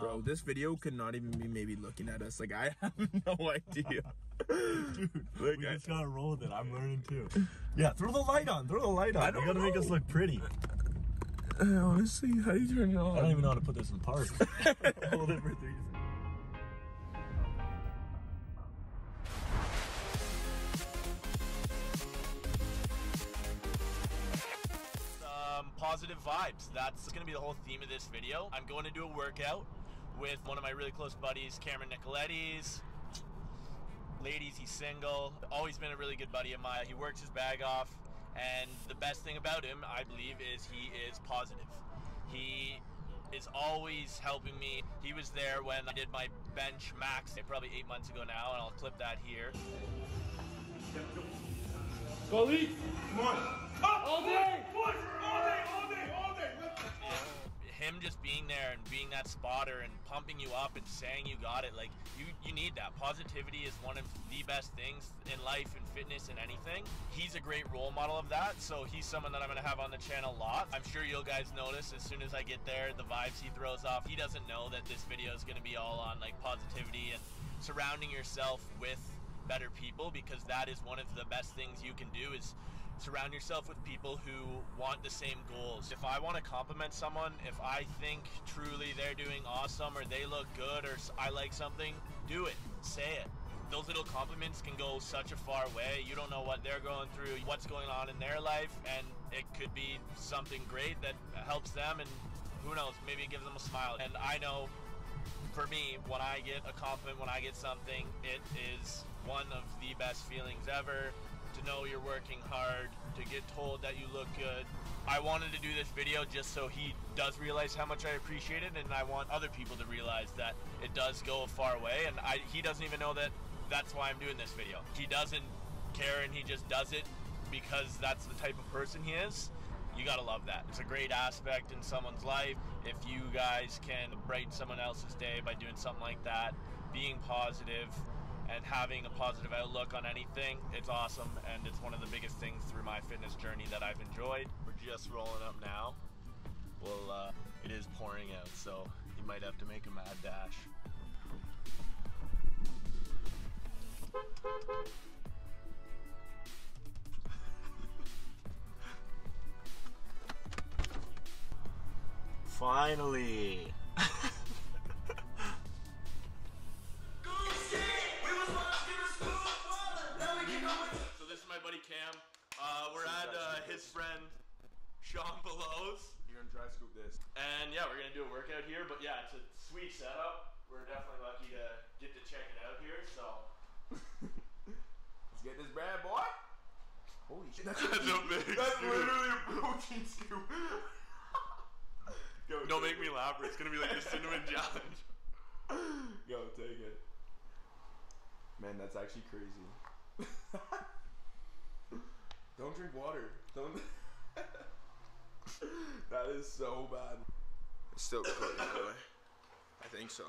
Bro, this video could not even be maybe looking at us. Like, I have no idea. Dude, like, We I, just gotta roll with it. I'm learning too. Yeah, throw the light on. Throw the light on. I You don't gotta make us look pretty. honestly, how do you turn it on? I don't even know how to put this in park. Hold it for three seconds. um, positive vibes. That's going to be the whole theme of this video. I'm going to do a workout with one of my really close buddies, Cameron Nicoletti's. Ladies, he's single. Always been a really good buddy of mine. He works his bag off. And the best thing about him, I believe, is he is positive. He is always helping me. He was there when I did my bench max, probably eight months ago now, and I'll clip that here. Him just being there and being that spotter and pumping you up and saying you got it like you you need that. Positivity is one of the best things in life and fitness and anything. He's a great role model of that so he's someone that i'm to have on the channel a lot. I'm sure you'll guys notice as soon as i get there the vibes he throws off. He doesn't know that this video is to be all on like positivity and surrounding yourself with better people because that is one of the best things you can do is surround yourself with people who want the same goals. If I want to compliment someone, if I think truly they're doing awesome or they look good or I like something, do it. Say it. Those little compliments can go such a far way. You don't know what they're going through, what's going on in their life, and it could be something great that helps them and who knows, maybe it gives them a smile. And I know for me, when I get a compliment, when I get something, it is one of the best feelings ever. To know you're working hard, to get told that you look good. I wanted to do this video just so he does realize how much I appreciate it, and I want other people to realize that it does go a far way. And I, he doesn't even know that that's why I'm doing this video. He doesn't care, and he just does it because that's the type of person he is you gotta love that. It's a great aspect in someone's life. If you guys can brighten someone else's day by doing something like that, being positive and having a positive outlook on anything, it's awesome and it's one of the biggest things through my fitness journey that I've enjoyed. We're just rolling up now. Well, uh, it is pouring out, so you might have to make a mad dash. Finally. Gonna scoop this. And yeah, we're gonna do a workout here, but yeah, it's a sweet setup. We're definitely lucky to get to check it out here. So Let's get this bad boy. Holy shit, that's, that's a big. that's scoop. literally a protein scoop. Go, Don't make me laugh, it's gonna be like the cinnamon challenge. Go, take it. Man, that's actually crazy. Don't drink water. Don't. that is so bad. It's still recording, by the way. I think so.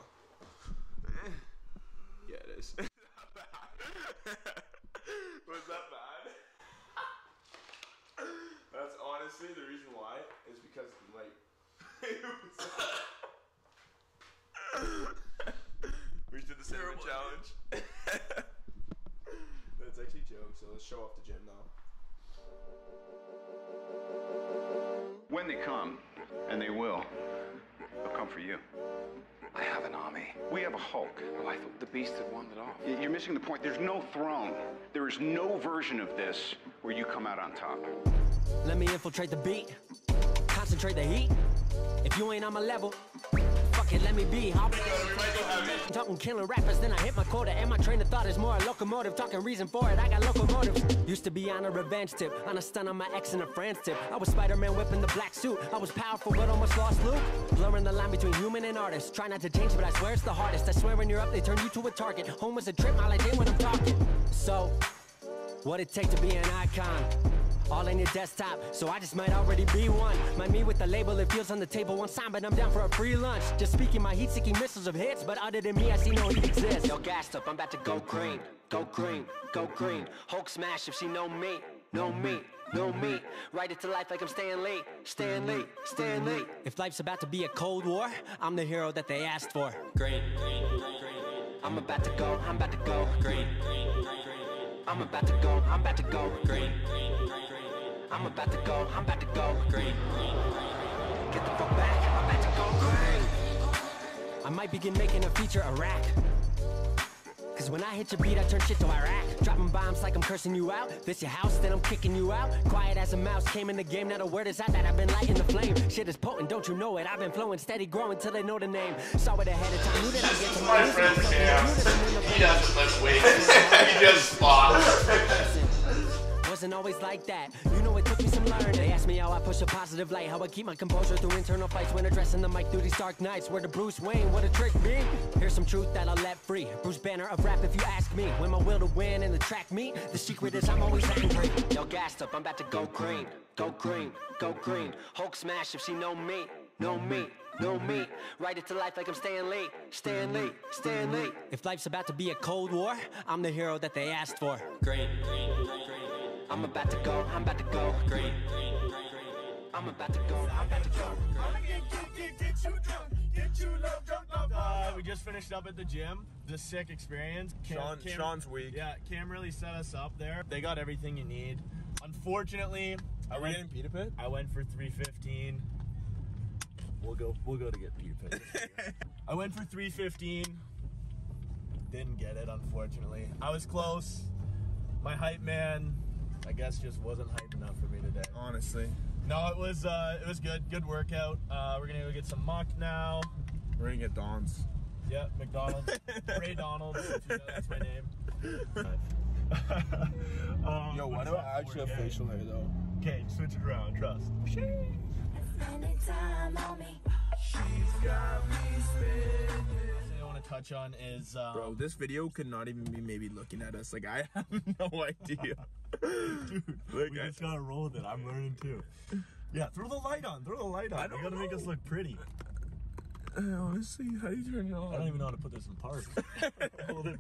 yeah, it is. Was that bad? That's honestly the reason why is because like we did the cinnamon Terrible challenge. That's actually jokes. So let's show off the gym now. When they come, and they will, they'll come for you. I have an army. We have a Hulk. Oh, I thought the beast had wandered off. Y- You're missing the point. There's no throne. There is no version of this where you come out on top. Let me infiltrate the beat, concentrate the heat. If you ain't on my level, let me be. I'll talking killing rappers, then I hit my quota. And my train of thought is more a locomotive. Talking reason for it, I got locomotive. Used to be on a revenge tip, on a stun on my ex in a France tip. I was Spider Man whipping the black suit. I was powerful, but almost lost Luke. Blurring the line between human and artist. Try not to change, but I swear it's the hardest. I swear when you're up, they turn you to a target. Home was a trip, all I did when I'm talking. So, what it take to be an icon? All in your desktop, so I just might already be one. My me with the label, it feels on the table one sign, but I'm down for a free lunch. Just speaking my heat-seeking missiles of hits, but other than me, I see no heat exists. Yo, gassed up, I'm about to go green, go green, go green. Hulk smash if she know me, know me. no me. Write it to life like I'm Stan Lee, Stan Lee, Stan Lee. If life's about to be a cold war, I'm the hero that they asked for. Green, green, green. I'm about to go, I'm about to go. Green. I'm about to go, I'm about to go. Green, green, green. I'm about to go, I'm about to go. Green. Get the fuck back, I'm about to go green. I might begin making a feature Iraq. Cause when I hit your beat, I turn shit to Iraq. Dropping bombs like I'm cursing you out. This your house, then I'm kicking you out. Quiet as a mouse, came in the game, not a word is out that I've been lighting the flame. Shit is potent, don't you know it? I've been flowing steady, growing till they know the name. Saw it ahead of time, knew that I'd get to My friend. Cam, Knew that I'm in the he doesn't lift weights. he just spots. Wasn't always like that. You know it took me some learning. They asked me how I push a positive light, how I keep my composure through internal fights when addressing the mic through these dark nights. Where the Bruce Wayne, what a trick me. Here's some truth that I'll let free. Bruce Banner of rap if you ask me. When my will to win and the track meet, the secret is I'm always angry. Yo, gassed up, I'm about to go green, go green, go green. Hulk smash if she know me, know me. Know me, write it to life like I'm Stan Lee, Stan Lee, Stan Lee. If life's about to be a cold war, I'm the hero that they asked for. I'm about to go, I'm about to go. Green, green, green. I'm about to go, I'm about to go. Uh, we just finished up at the gym. The sick experience. Cam- Sean- Cam- Sean's week. Yeah, Cam really set us up there. They got everything you need. Unfortunately, I Are we went, getting pita pit? I went for 315. We'll go. We'll go to get pita pit. I went for 315. Didn't get it, unfortunately. I was close. My hype man, I guess, just wasn't hype enough for me today. Honestly, No, it was. Uh, it was good. Good workout. Uh, we're gonna go get some muck now. we're gonna get Don's. Yeah, McDonald's. Ray Donald. You know, that's my name. um, Yo, why do I actually have facial hair though? Okay, switch it around. Trust. Anytime on me. thing I want to touch on is um, Bro, this video could not even be maybe looking at us. Like I have no idea. dude, Like, we I- just gotta roll with it. I'm learning too. Yeah, throw the light on. Throw the light on. I You gotta make us look pretty. Honestly, how do you turn it on? I don't even know how to put this in park. Hold it.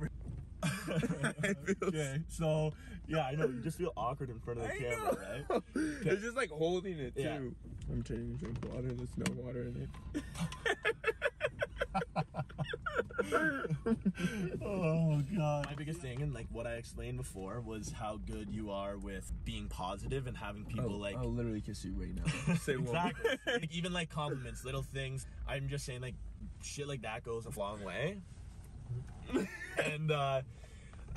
Okay, so yeah, I know you just feel awkward in front of the I camera, know. right? It's just like holding it too. Yeah. I'm trying to drink water. There's no water in it. Oh god. My biggest thing and like what I explained before was how good you are with being positive and having people like I'll literally kiss you right now. Say exactly. like, even like compliments, little things. I'm just saying like shit like that goes a long way. and uh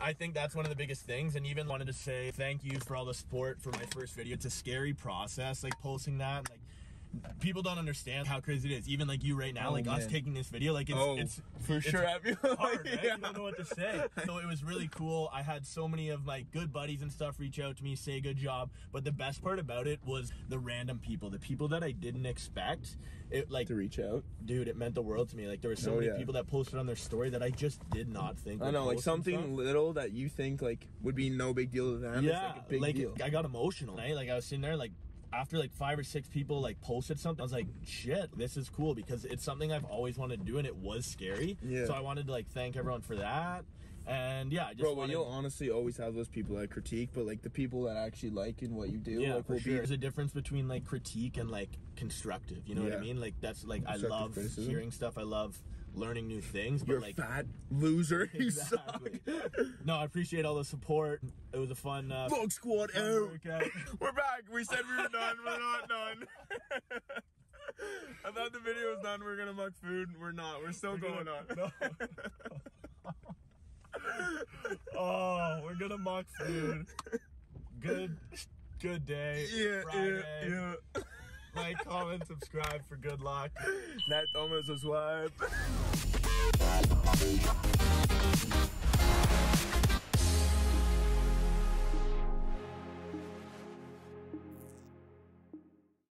I think that's one of the biggest things, and even wanted to say thank you for all the support for my first video. It's a scary process, like posting that. Like people don't understand how crazy it is. Even like you right now, Oh, like us taking this video, like it's oh, it's for it's sure. I hard, right? yeah. You don't know what to say. So it was really cool. I had so many of my good buddies and stuff reach out to me, say good job. But the best part about it was the random people, the people that I didn't expect. It like, to reach out. dude, it meant the world to me. Like there were so Oh, many yeah. people that posted on their story that I just did not think. I know, like something little that you think like would be no big deal to them. Yeah, like a big deal. I got emotional. Right? Like I was sitting there, like after like five or six people like posted something, I was like, shit, this is cool because it's something I've always wanted to do, and it was scary. Yeah. So I wanted to like thank everyone for that, and yeah, I just Bro, wanted. you'll honestly always have those people that critique, but like the people that actually like in what you do, yeah, like for sure. be There's a difference between like critique and like constructive. You know what I mean? Like that's like I love criticism. hearing stuff. I love learning new things. But you're like fat loser. You Exactly. suck. no, I appreciate all the support. It was a fun. Uh, Vlog squad fun out. We're back. We said we were done. We're not done. I thought the video was done. We're gonna muck food. We're not. We're still going on. No. oh, we're gonna mock food. Good, good day. Yeah, Friday. yeah, yeah. Like, comment, subscribe for good luck. Nat Thomas was wild.